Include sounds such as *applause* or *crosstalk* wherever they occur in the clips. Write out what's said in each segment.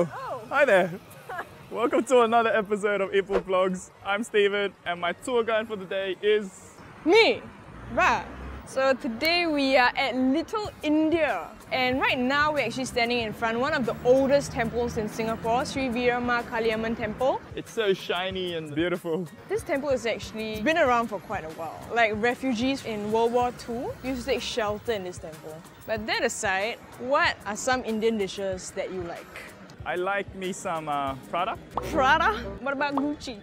Oh, hi there. *laughs* Welcome to another episode of April Vlogs. I'm Stephen, and my tour guide for the day is. Me, Ra. So today we are at Little India. And right now we're actually standing in front of one of the oldest temples in Singapore, Sri Veeramakaliamman Temple. It's so shiny and beautiful. This temple is actually been around for quite a while. Like refugees in World War II used to take shelter in this temple. But that aside, what are some Indian dishes that you like? I like me some uh, Prada. Prada? What about Gucci?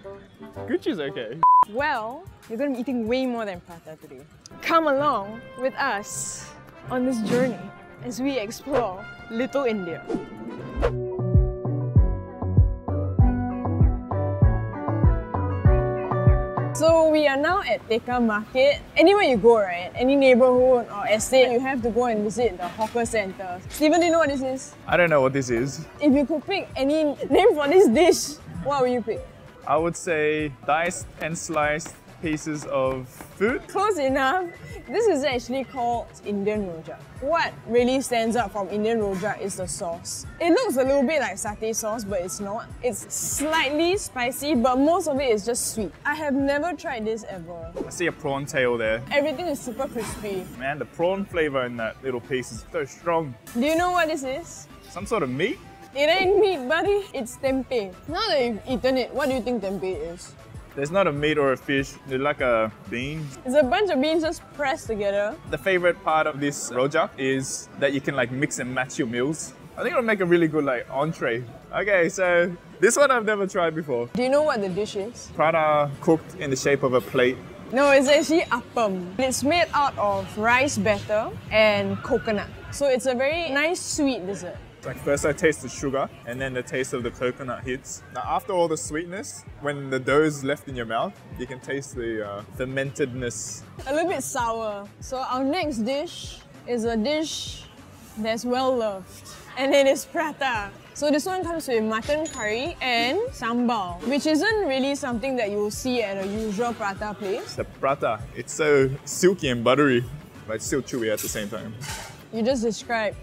Gucci's okay. Well, you're gonna be eating way more than prata today. Come along with us on this journey as we explore Little India. So we are now at Tekka Market. Anywhere you go, right? Any neighborhood or estate, you have to go and visit the hawker center. Stephen, do you know what this is? I don't know what this is. If you could pick any name for this dish, what would you pick? I would say diced and sliced pieces of food. Close enough. This is actually called Indian rojak. What really stands out from Indian rojak is the sauce. It looks a little bit like satay sauce, but it's not. It's slightly spicy, but most of it is just sweet. I have never tried this ever. I see a prawn tail there. Everything is super crispy. Man, the prawn flavor in that little piece is so strong. Do you know what this is? Some sort of meat? It ain't meat, buddy. It's tempeh. Now that you've eaten it, what do you think tempeh is? There's not a meat or a fish, they're like a bean. It's a bunch of beans just pressed together. The favorite part of this rojak is that you can like mix and match your meals. I think it'll make a really good like entree. Okay, so this one I've never tried before. Do you know what the dish is? Prata cooked in the shape of a plate. No, it's actually appam. It's made out of rice batter and coconut. So it's a very nice sweet dessert. Like first I taste the sugar and then the taste of the coconut hits. Now after all the sweetness, when the dough is left in your mouth, you can taste the uh, fermentedness. A little bit sour. So our next dish is a dish that's well loved and it is prata. So this one comes with mutton curry and sambal, which isn't really something that you will see at a usual prata place. The prata, it's so silky and buttery, but it's still chewy at the same time. You just described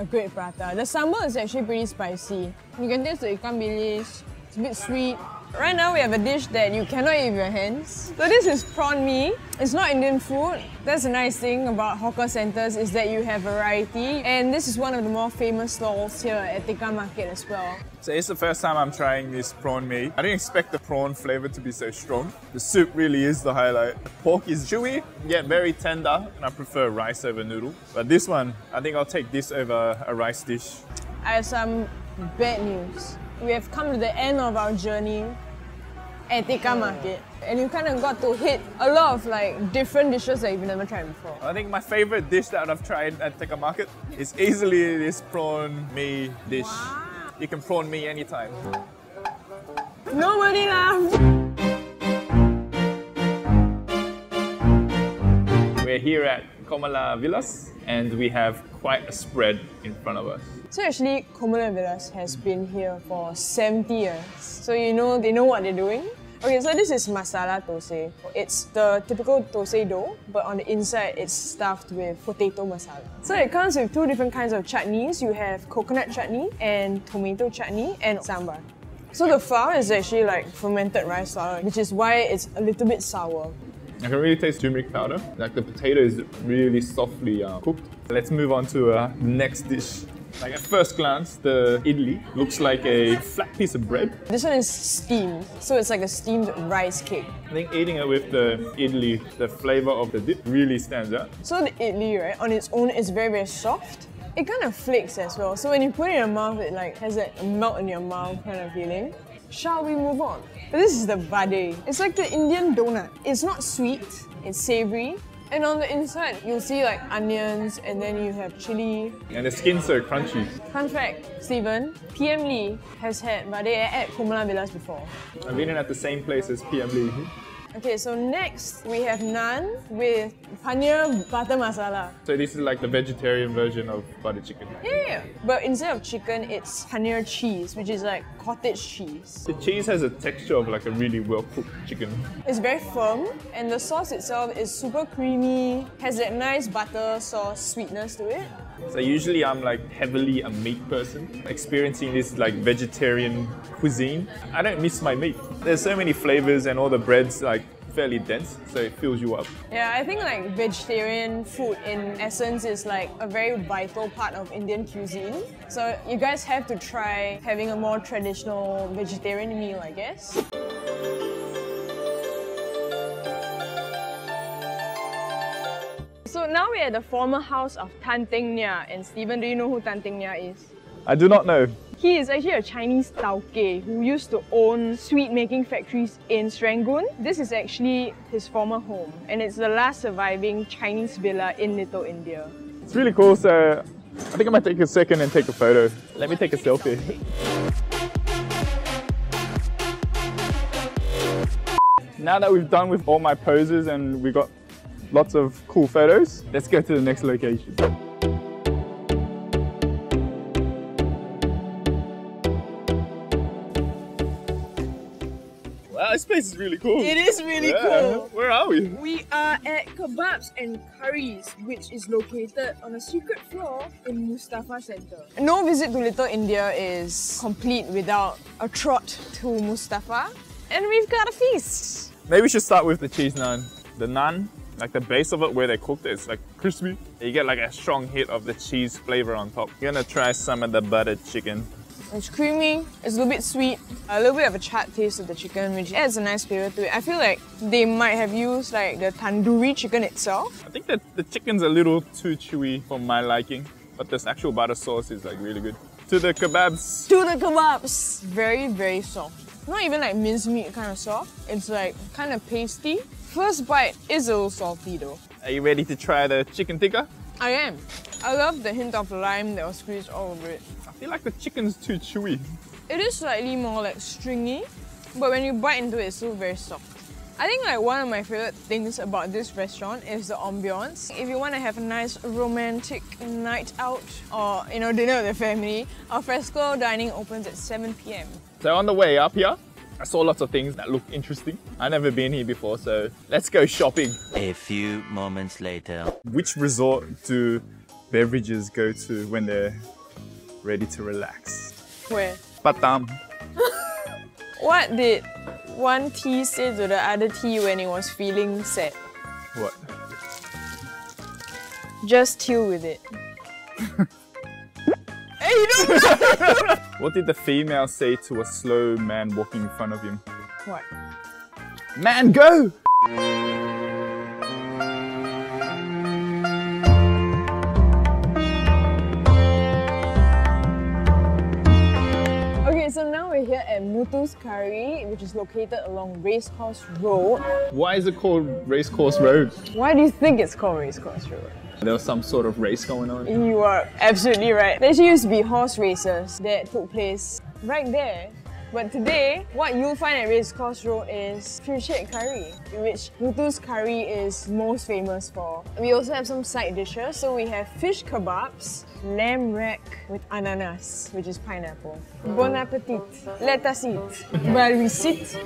a great prata. The sambal is actually pretty spicy. You can taste the ikan bilis. It's a bit sweet. Right now we have a dish that you cannot eat with your hands. So this is prawn mee. It's not Indian food. That's the nice thing about hawker centers is that you have variety. And this is one of the more famous stalls here at Tekka Market as well. So it's the first time I'm trying this prawn mee. I didn't expect the prawn flavor to be so strong. The soup really is the highlight. The pork is chewy, yet very tender, and I prefer rice over noodle. But this one, I think I'll take this over a rice dish. I have some bad news. We have come to the end of our journey at Tekka Market. And you kind of got to hit a lot of like different dishes that you've never tried before. I think my favorite dish that I've tried at Tekka Market is easily this prawn mee dish. You can prawn me anytime. Nobody laughed! We're here at Komala Vilas and we have quite a spread in front of us. So actually, Komala Vilas has been here for 70 years. So you know, they know what they're doing. Okay, so this is masala thosai. It's the typical thosai dough, but on the inside it's stuffed with potato masala. So it comes with two different kinds of chutneys. You have coconut chutney and tomato chutney and sambar. So the flour is actually like fermented rice flour, which is why it's a little bit sour. I can really taste turmeric powder. Like the potato is really softly uh, cooked. Let's move on to uh, the next dish. Like at first glance, the idli looks like a flat piece of bread. This one is steamed, so it's like a steamed rice cake. I think eating it with the idli, the flavor of the dip really stands out. So the idli, right, on its own is very, very soft. It kind of flakes as well. So when you put it in your mouth, it like has that melt in your mouth kind of feeling. Shall we move on? This is the vade. It's like the Indian donut. It's not sweet, it's savory. And on the inside, you'll see like onions and then you have chili. And the skin's so crunchy. Fun fact, Stephen, PM Lee has had vade at Komala Vilas before. I've been in at the same place as PM Lee. Okay, so next we have naan with paneer butter masala. So this is like the vegetarian version of butter chicken. Yeah, yeah, yeah. But instead of chicken, it's paneer cheese, which is like cottage cheese. The cheese has a texture of like a really well cooked chicken. It's very firm, and the sauce itself is super creamy, has that nice butter sauce sweetness to it. So usually I'm like heavily a meat person. Experiencing this like vegetarian cuisine, I don't miss my meat. There's so many flavors and all the breads like fairly dense, so it fills you up. Yeah, I think like vegetarian food in essence is like a very vital part of Indian cuisine. So you guys have to try having a more traditional vegetarian meal, I guess. So now we're at the former house of Tan Teng Niah. And Stephen, do you know who Tan Teng Niah is? I do not know. He is actually a Chinese tauke who used to own sweet making factories in Serangoon. This is actually his former home and it's the last surviving Chinese villa in Little India. It's really cool, so I think I might take a second and take a photo. Let me take a selfie. Now that we've done with all my poses and we got lots of cool photos, let's go to the next location. Wow, this place is really cool. It is really Yeah. cool. Where are we? We are at Kebabs and Curries, which is located on a secret floor in Mustafa Center. No visit to Little India is complete without a trot to Mustafa. And we've got a feast. Maybe we should start with the cheese naan. The naan, like the base of it where they cooked it, it's like crispy. You get like a strong hit of the cheese flavor on top. You're gonna try some of the buttered chicken. It's creamy, it's a little bit sweet, a little bit of a chat taste of the chicken, which adds a nice flavor to it. I feel like they might have used like the tandoori chicken itself. I think that the chicken's a little too chewy for my liking, but this actual butter sauce is like really good. To the kebabs, To the kebabs! Very, very soft. Not even like mincemeat kind of soft, it's like kind of pasty. First bite is a little salty though. are you ready to try the chicken tikka? I am. I love the hint of lime that was squeezed all over it. I feel like the chicken's too chewy. It is slightly more like stringy, but when you bite into it, it's still very soft. I think like one of my favorite things about this restaurant is the ambiance. If you want to have a nice romantic night out or you know dinner with the family, al fresco dining opens at 7 p.m. So on the way up here, I saw lots of things that look interesting. I've never been here before, so let's go shopping. A few moments later. Which resort do beverages go to when they're ready to relax? Where? Batam. *laughs* What did one tea say to the other tea when it was feeling sad? What? Just chill with it. *laughs* hey, you don't *laughs* What did the female say to a slow man walking in front of him? What? Man, go! Okay, so now we're here at Muthu's Curry, which is located along Racecourse Road. Why is it called Racecourse Road? Why do you think it's called Racecourse Road? There was some sort of race going on. You are absolutely right. There used to be horse races that took place right there. But today, what you'll find at Racecourse Road is fish head curry, which Muthu's curry is most famous for. We also have some side dishes. So we have fish kebabs, lamb rack with ananas, which is pineapple. Bon appetit. Let us eat. While we sit,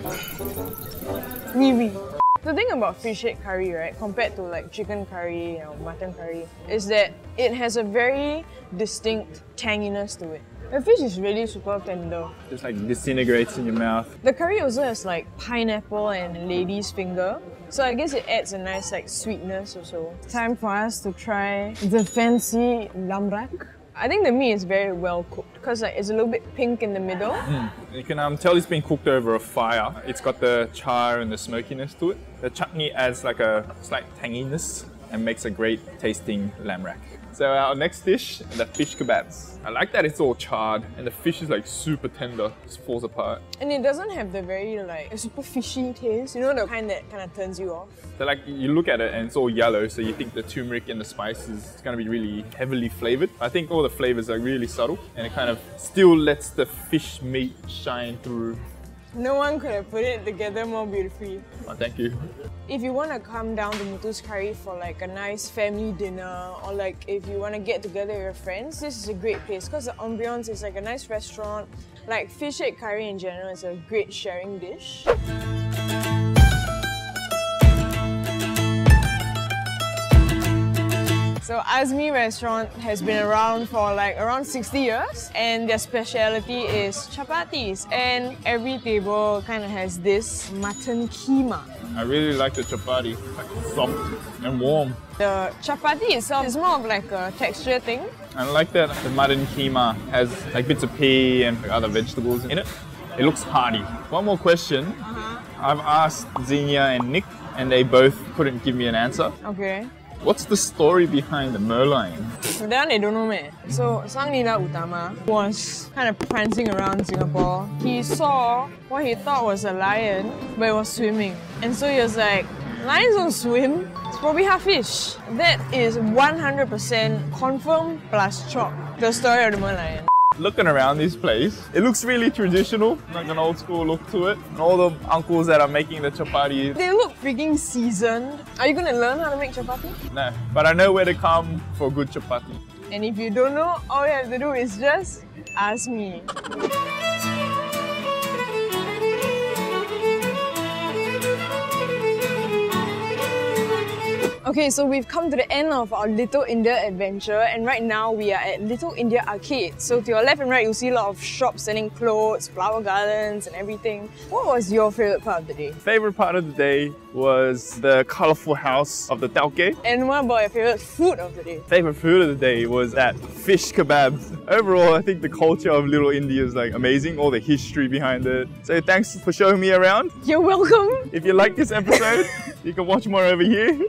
we oui, oui. The thing about fish head curry, right, compared to like chicken curry or mutton curry, is that it has a very distinct tanginess to it. The fish is really super tender. Just like disintegrates in your mouth. The curry also has like pineapple and lady's finger. So I guess it adds a nice like sweetness also. Time for us to try the fancy lamb rack. I think the meat is very well cooked because like it's a little bit pink in the middle. You can um, tell it's been cooked over a fire. It's got the char and the smokiness to it. The chutney adds like a slight tanginess and makes a great tasting lamb rack. So our next dish, the fish kebabs. I like that it's all charred and the fish is like super tender, just falls apart. And it doesn't have the very like super fishy taste. You know the kind that kind of turns you off. So like you look at it and it's all yellow, so you think the turmeric and the spices is gonna be really heavily flavored. I think all the flavors are really subtle and it kind of still lets the fish meat shine through No one could have put it together more beautifully. Oh, thank you. If you want to come down to Muthu's Curry for like a nice family dinner or like if you want to get together with your friends, this is a great place because the ambiance is like a nice restaurant. Like fish head curry in general is a great sharing dish. So Azmi restaurant has been around for like around 60 years and their specialty is chapatis and every table kind of has this mutton keema. I really like the chapati, like soft and warm. The chapati itself is more of like a texture thing. I like that the mutton keema has like bits of pea and other vegetables in it. It looks hearty. One more question. Uh-huh. I've asked Xenia and Nick, and they both couldn't give me an answer. Okay. What's the story behind the merlion? That they don't know me. So Sang Nila Utama was kind of prancing around Singapore. He saw what he thought was a lion, but it was swimming. And so he was like, lions don't swim. It's probably half fish. That is 100% confirmed plus chalk. The story of the merlion. Looking around this place, it looks really traditional, like an old school look to it. And all the uncles that are making the chapati, They look freaking seasoned. Are you gonna learn how to make chapati? no. But I know where to come for good chapati. And if you don't know, all you have to do is just ask me. Okay, so we've come to the end of our Little India adventure, and right now we are at Little India Arcade. So to your left and right, you'll see a lot of shops selling clothes, flower gardens, and everything. What was your favorite part of the day? Favorite part of the day was the colorful house of the tauke. And what about your favorite food of the day? Favorite food of the day was that fish kebabs. Overall, I think the culture of Little India is like amazing, all the history behind it. So thanks for showing me around. You're welcome! If you like this episode, you can watch more over here.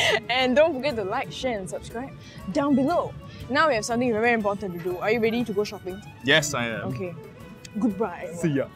*laughs* And don't forget to like, share, and subscribe down below. Now we have something very important to do. Are you ready to go shopping? Yes, I am. Okay. Goodbye. See ya.